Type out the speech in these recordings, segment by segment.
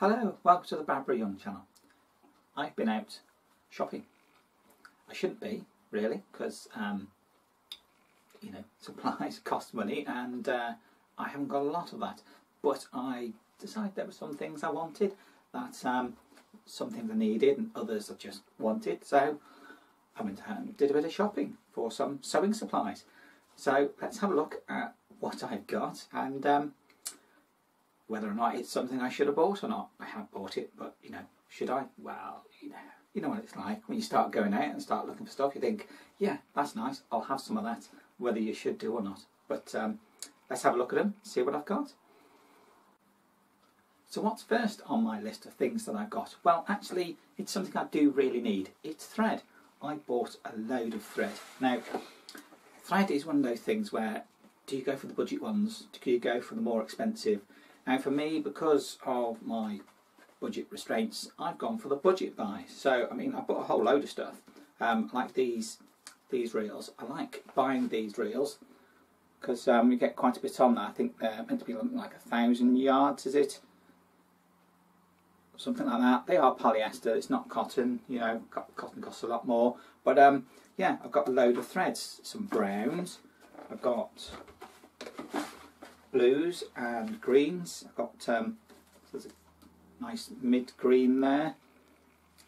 Hello, welcome to the Babbra Young channel. I've been out shopping. I shouldn't be, really, because, um, you know, supplies cost money and uh, I haven't got a lot of that. But I decided there were some things I wanted, that um, some things I needed and others I just wanted. So I went out and did a bit of shopping for some sewing supplies. So let's have a look at what I've got and um, whether or not it's something I should have bought or not. I have bought it, but you know, should I? Well, you know, you know what it's like when you start going out and start looking for stuff. You think, yeah, that's nice. I'll have some of that, whether you should do or not. But um, let's have a look at them, see what I've got. So what's first on my list of things that I've got? Well, actually, it's something I do really need. It's thread. I bought a load of thread. Now, thread is one of those things where do you go for the budget ones? Do you go for the more expensive? Now for me, because of my budget restraints, I've gone for the budget buy. So, I mean, I bought a whole load of stuff. Um, like these these reels. I like buying these reels because um, you get quite a bit on there. I think they're meant to be like a thousand yards, is it? Something like that. They are polyester, it's not cotton, you know, cotton costs a lot more. But um, yeah, I've got a load of threads, some browns, I've got blues and greens. I've got um, there's a nice mid green there.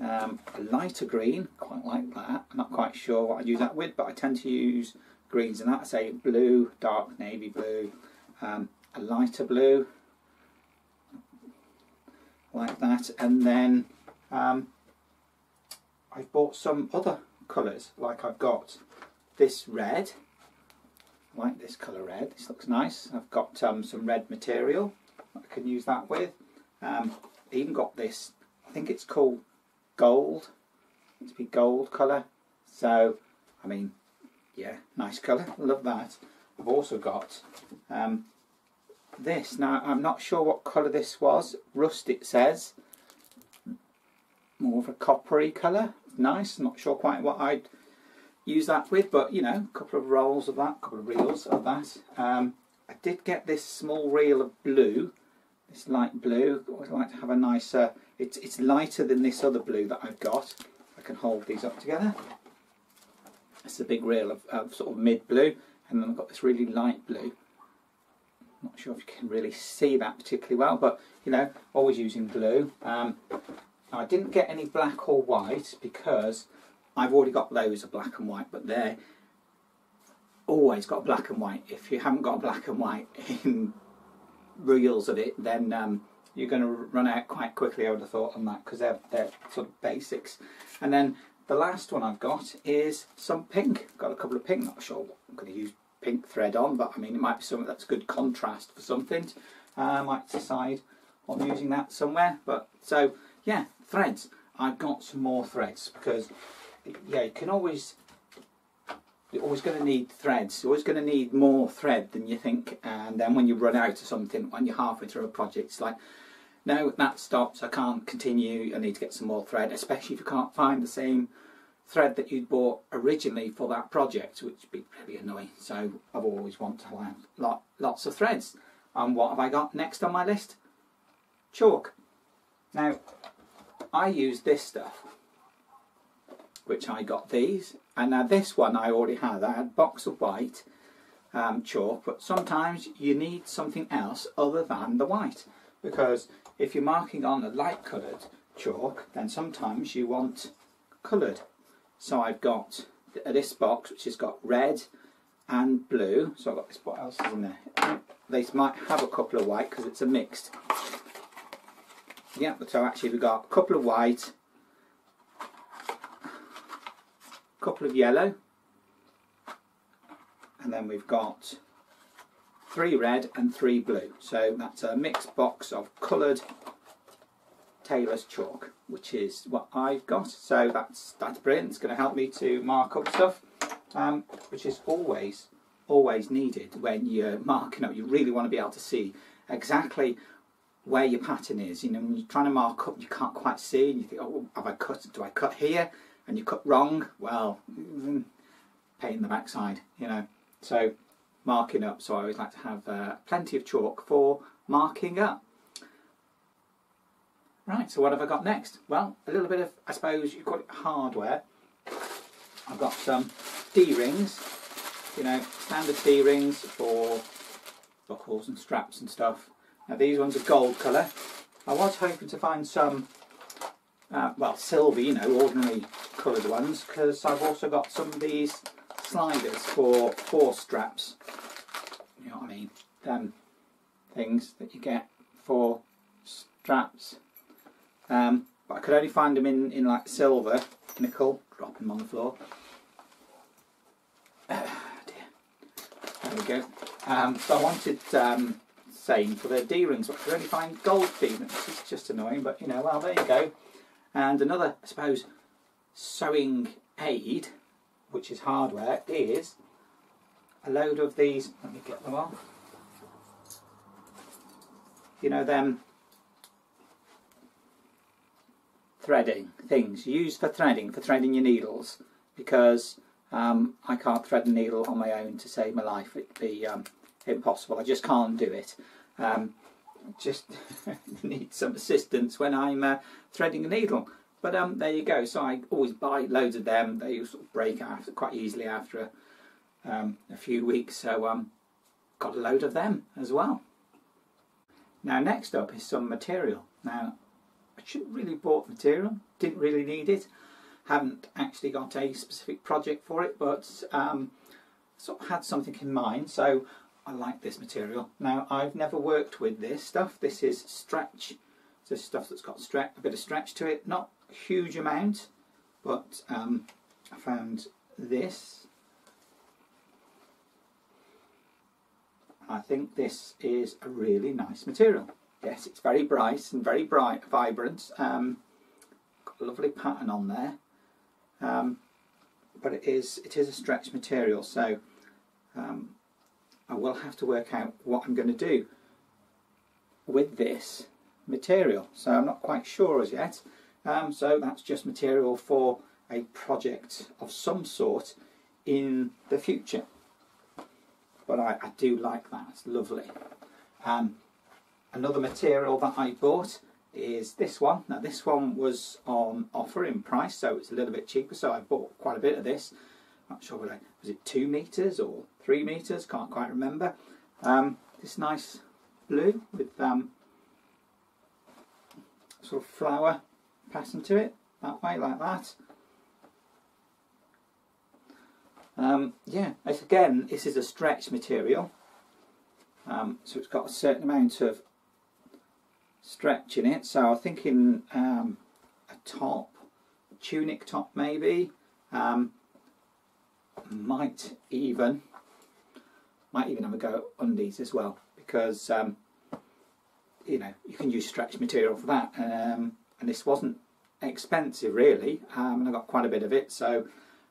Um, a lighter green, quite like that. I'm not quite sure what I'd use that with, but I tend to use greens and that. I say blue, dark navy blue, um, a lighter blue, like that. And then um, I've bought some other colours, like I've got this red, like this colour red. This looks nice. I've got um, some red material I can use that with. Um, even got this, I think it's called gold. It's be gold colour. So, I mean, yeah, nice colour. Love that. I've also got um, this. Now, I'm not sure what colour this was. Rust, it says. More of a coppery colour. Nice. Not sure quite what I'd use that with, but you know, a couple of rolls of that, a couple of reels of that. Um, I did get this small reel of blue, this light blue. I always like to have a nicer, it's, it's lighter than this other blue that I've got. I can hold these up together. It's a big reel of, of sort of mid blue, and then I've got this really light blue. Not sure if you can really see that particularly well, but you know, always using blue. Um, I didn't get any black or white because I've already got loads of black and white, but they're always got black and white. If you haven't got black and white in reels of it, then um, you're going to run out quite quickly, I would have thought, on that, because they're, they're sort of basics. And then the last one I've got is some pink. Got a couple of pink, not sure what I'm going to use pink thread on, but I mean, it might be something that's good contrast for something. Uh, I might decide on using that somewhere. But so, yeah, threads. I've got some more threads because yeah, you can always you're always going to need threads. You're always going to need more thread than you think. And then when you run out of something, when you're halfway through a project, it's like, no, that stops. I can't continue. I need to get some more thread, especially if you can't find the same thread that you'd bought originally for that project, which would be really annoying. So I've always wanted to have lot, lots of threads. And what have I got next on my list? Chalk. Now, I use this stuff which I got these. And now this one I already had. I had box of white um, chalk, but sometimes you need something else other than the white. Because if you're marking on a light coloured chalk, then sometimes you want coloured. So I've got this box which has got red and blue. So I've got this, what else is in there? They might have a couple of white because it's a mixed. Yeah, so actually we've got a couple of white, couple of yellow. And then we've got three red and three blue. So that's a mixed box of coloured tailor's chalk which is what I've got. So that's that's brilliant. It's going to help me to mark up stuff um, which is always always needed when you're marking up. You really want to be able to see exactly where your pattern is. You know when you're trying to mark up you can't quite see and you think oh have I cut do I cut here and you cut wrong, well, pain in the backside, you know. So marking up, so I always like to have uh, plenty of chalk for marking up. Right, so what have I got next? Well, a little bit of, I suppose you call it hardware. I've got some D-rings, you know, standard D-rings for buckles and straps and stuff. Now these ones are gold colour. I was hoping to find some, uh, well, silver, you know, ordinary coloured ones, because I've also got some of these sliders for four straps. You know what I mean? Them things that you get for straps um, but I could only find them in, in like silver, nickel, drop them on the floor. Oh, there we go. Um, so I wanted um, same for the D-rings, but I could only find gold D-rings. It's just annoying, but you know, well, there you go. And another, I suppose, sewing aid, which is hardware, is a load of these. Let me get them off. You know, them threading things used for threading, for threading your needles, because um, I can't thread a needle on my own to save my life. It'd be um, impossible. I just can't do it. Um, just need some assistance when I'm uh, threading a needle. But um, there you go. So I always buy loads of them. They sort of break after quite easily after a, um, a few weeks. So um, got a load of them as well. Now next up is some material. Now I shouldn't really bought material, didn't really need it. Haven't actually got a specific project for it, but um, sort of had something in mind, so I like this material. Now, I've never worked with this stuff. This is stretch. This stuff that's got stretch, a bit of stretch to it. Not huge amount, but um, I found this. I think this is a really nice material. Yes, it's very bright and very bright, vibrant. Um, got a lovely pattern on there. Um, but it is it is a stretch material, so um, I will have to work out what I'm going to do with this material. So I'm not quite sure as yet. Um, so that's just material for a project of some sort in the future. But I, I do like that, it's lovely. Um, Another material that I bought is this one. Now this one was on offer in price, so it's a little bit cheaper, so I bought quite a bit of this. Not sure I, was it two metres or three metres, can't quite remember. Um, this nice blue with um, sort of flower passing to it, that way, like that. Um, yeah, again, this is a stretch material, um, so it's got a certain amount of stretch in it. So I'm thinking um, a top, a tunic top maybe. Um, might even might even have a go at undies as well because um, you know you can use stretch material for that. Um, and this wasn't expensive really, um, and I got quite a bit of it, so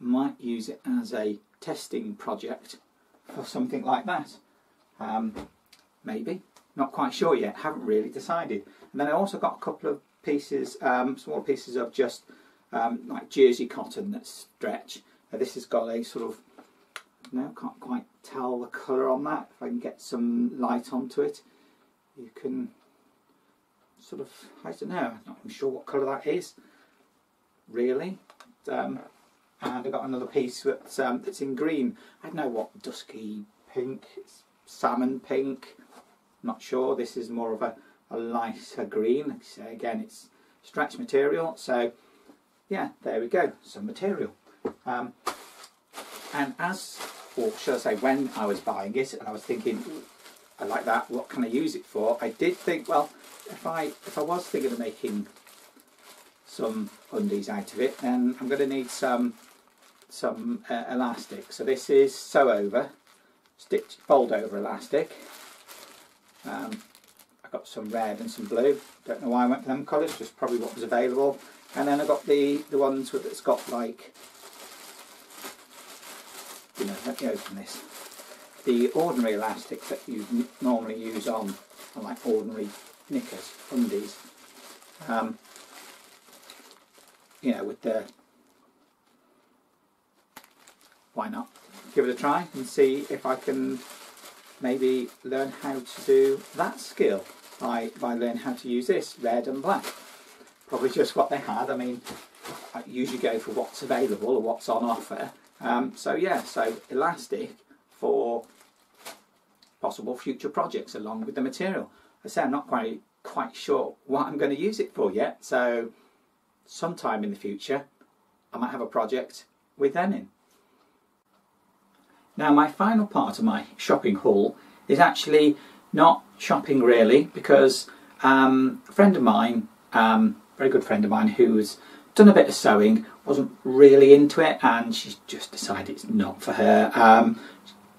might use it as a testing project for something like that. Um, maybe. Not quite sure yet, haven't really decided. And then I also got a couple of pieces, um, small pieces of just um, like jersey cotton that stretch. This has got a sort of, no, can't quite tell the colour on that. If I can get some light onto it, you can sort of, I don't know, I'm not sure what colour that is, really. Um, and I got another piece that's, um, that's in green. I don't know what dusky pink, salmon pink, not sure. This is more of a, a lighter green. Again, it's stretch material. So, yeah, there we go. Some material. Um, and as, or should I say, when I was buying it, and I was thinking, I like that. What can I use it for? I did think, well, if I if I was thinking of making some undies out of it, then I'm going to need some some uh, elastic. So this is sew over, stitch fold over elastic. Um, I got some red and some blue. Don't know why I went for them colours, just probably what was available. And then I got the, the ones with that's got like, you know, let me open this. The ordinary elastic that you normally use on, on like ordinary knickers, undies. Um, you know, with the, why not? Give it a try and see if I can maybe learn how to do that skill by, by learning how to use this, red and black. probably just what they had. I mean, I usually go for what's available or what's on offer. Um, so yeah, so elastic for possible future projects along with the material. I say I'm not quite quite sure what I'm going to use it for yet. So sometime in the future, I might have a project with them in. Now my final part of my shopping haul is actually not shopping really because um, a friend of mine, um, very good friend of mine who's done a bit of sewing, wasn't really into it and she just decided it's not for her. Um,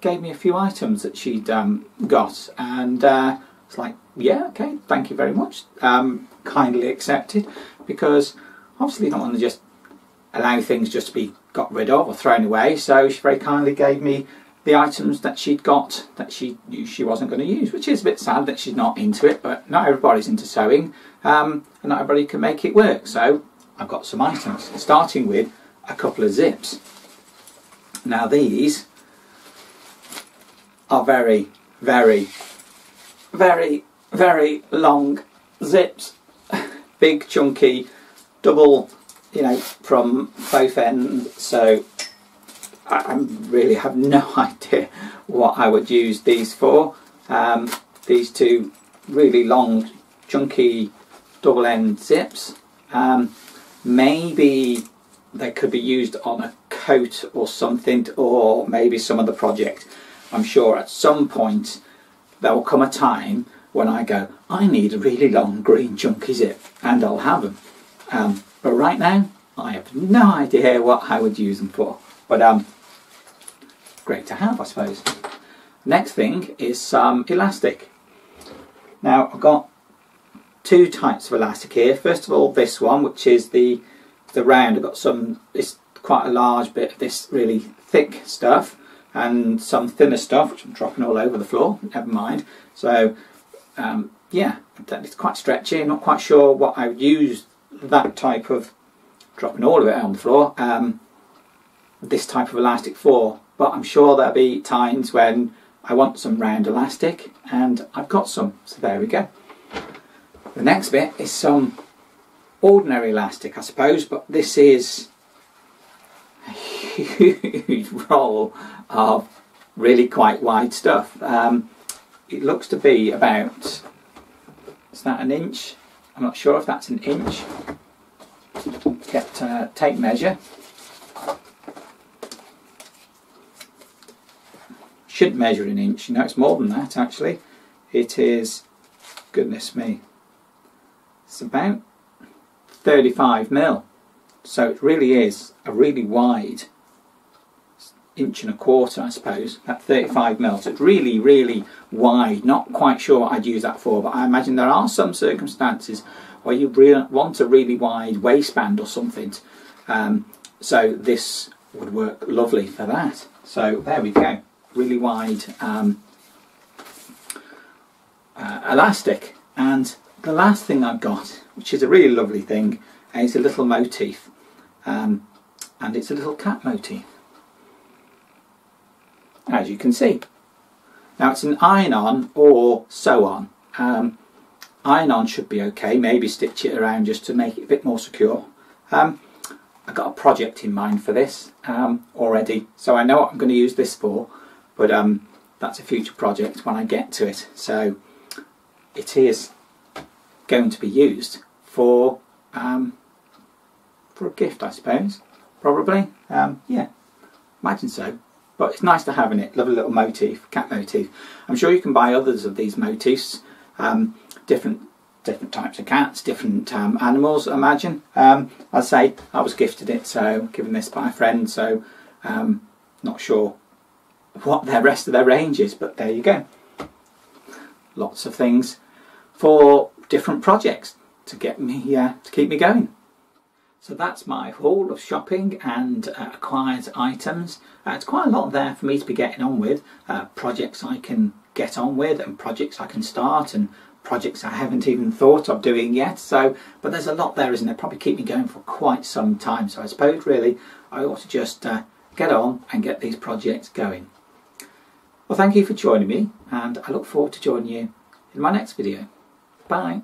gave me a few items that she'd um, got and uh, it's like, yeah, okay, thank you very much. Um, kindly accepted because obviously you don't want to just allow things just to be got rid of or thrown away. So she very kindly gave me the items that she'd got that she knew she wasn't going to use, which is a bit sad that she's not into it, but not everybody's into sewing um, and not everybody can make it work. So I've got some items, starting with a couple of zips. Now these are very, very, very, very long zips. Big, chunky, double, you know, from both ends. So I really have no idea what I would use these for. Um, these two really long, chunky, double end zips. Um, maybe they could be used on a coat or something, or maybe some other project. I'm sure at some point there will come a time when I go, I need a really long green chunky zip, and I'll have them. Um, but right now, I have no idea what I would use them for. But um, great to have, I suppose. Next thing is some elastic. Now I've got two types of elastic here. First of all, this one, which is the the round. I've got some. It's quite a large bit of this really thick stuff, and some thinner stuff, which I'm dropping all over the floor. Never mind. So um, yeah, it's quite stretchy. I'm not quite sure what I would use that type of dropping all of it on the floor. Um, this type of elastic for, but I'm sure there'll be times when I want some round elastic, and I've got some. So there we go. The next bit is some ordinary elastic, I suppose, but this is a huge roll of really quite wide stuff. Um, it looks to be about, is that an inch? I'm not sure if that's an inch. Get uh, tape measure. Should measure an inch, you know it's more than that actually. It is, goodness me, it's about 35 mil. So it really is a really wide inch and a quarter, I suppose, at 35 mil. So it's really, really wide. Not quite sure what I'd use that for, but I imagine there are some circumstances where you really want a really wide waistband or something. Um, so this would work lovely for that. So there we go, really wide um, uh, elastic. And the last thing I've got, which is a really lovely thing, is a little motif. Um, and it's a little cat motif as you can see. Now it's an iron-on or sew-on. Um, iron-on should be okay, maybe stitch it around just to make it a bit more secure. Um, I've got a project in mind for this um, already, so I know what I'm going to use this for, but um, that's a future project when I get to it. So it is going to be used for um, for a gift, I suppose. Probably, um, yeah, imagine so but it's nice to have in it. Lovely little motif, cat motif. I'm sure you can buy others of these motifs, um, different different types of cats, different um, animals. I imagine. Um, I say I was gifted it, so given this by a friend. So um, not sure what the rest of their range is, but there you go. Lots of things for different projects to get me uh, to keep me going. So that's my haul of shopping and uh, acquired items. Uh, it's quite a lot there for me to be getting on with. Uh, projects I can get on with and projects I can start and projects I haven't even thought of doing yet. So, but there's a lot there, isn't there? Probably keep me going for quite some time. So I suppose really I ought to just uh, get on and get these projects going. Well, thank you for joining me and I look forward to joining you in my next video. Bye.